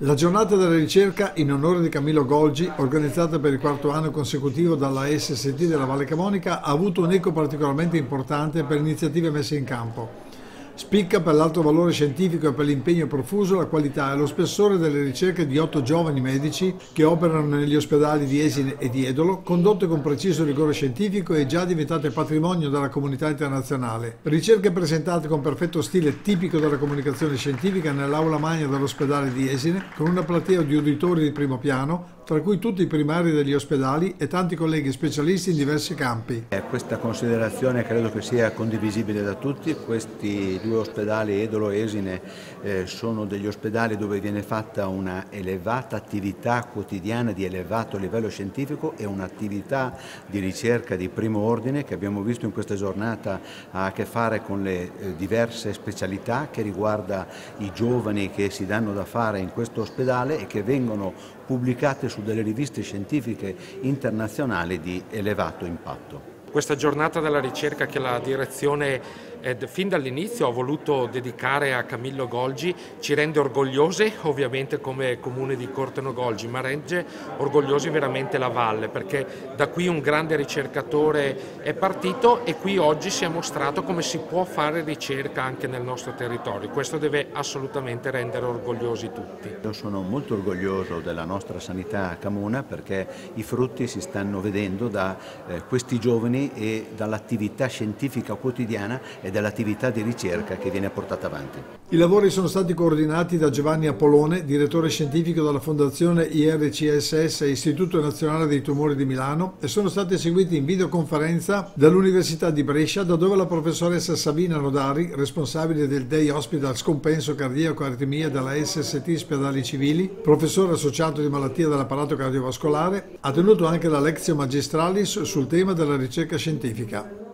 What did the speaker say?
La giornata della ricerca in onore di Camillo Golgi, organizzata per il quarto anno consecutivo dalla SST della Valle Camonica, ha avuto un eco particolarmente importante per iniziative messe in campo. Spicca per l'alto valore scientifico e per l'impegno profuso la qualità e lo spessore delle ricerche di otto giovani medici che operano negli ospedali di Esine e di Edolo, condotte con preciso rigore scientifico e già diventate patrimonio della comunità internazionale. Ricerche presentate con perfetto stile tipico della comunicazione scientifica nell'aula magna dell'ospedale di Esine, con una platea di uditori di primo piano, tra cui tutti i primari degli ospedali e tanti colleghi specialisti in diversi campi. Eh, questa considerazione credo che sia condivisibile da tutti, questi due ospedali, Edolo e Esine, eh, sono degli ospedali dove viene fatta una elevata attività quotidiana di elevato livello scientifico e un'attività di ricerca di primo ordine che abbiamo visto in questa giornata ha a che fare con le eh, diverse specialità che riguarda i giovani che si danno da fare in questo ospedale e che vengono pubblicate su delle riviste scientifiche internazionali di elevato impatto. Questa giornata della ricerca che la direzione fin dall'inizio ha voluto dedicare a Camillo Golgi ci rende orgogliosi ovviamente come comune di Corteno Golgi, ma rende orgogliosi veramente la valle perché da qui un grande ricercatore è partito e qui oggi si è mostrato come si può fare ricerca anche nel nostro territorio. Questo deve assolutamente rendere orgogliosi tutti. Io sono molto orgoglioso della nostra sanità camuna perché i frutti si stanno vedendo da eh, questi giovani e dall'attività scientifica quotidiana e dall'attività di ricerca che viene portata avanti. I lavori sono stati coordinati da Giovanni Apollone, direttore scientifico della Fondazione IRCSS Istituto Nazionale dei Tumori di Milano e sono stati eseguiti in videoconferenza dall'Università di Brescia da dove la professoressa Sabina Nodari, responsabile del Day Hospital Scompenso Cardiaco Artemia della SST Ospedali Civili, professore associato di malattia dell'apparato cardiovascolare, ha tenuto anche la Lectio Magistralis sul tema della ricerca scientifica.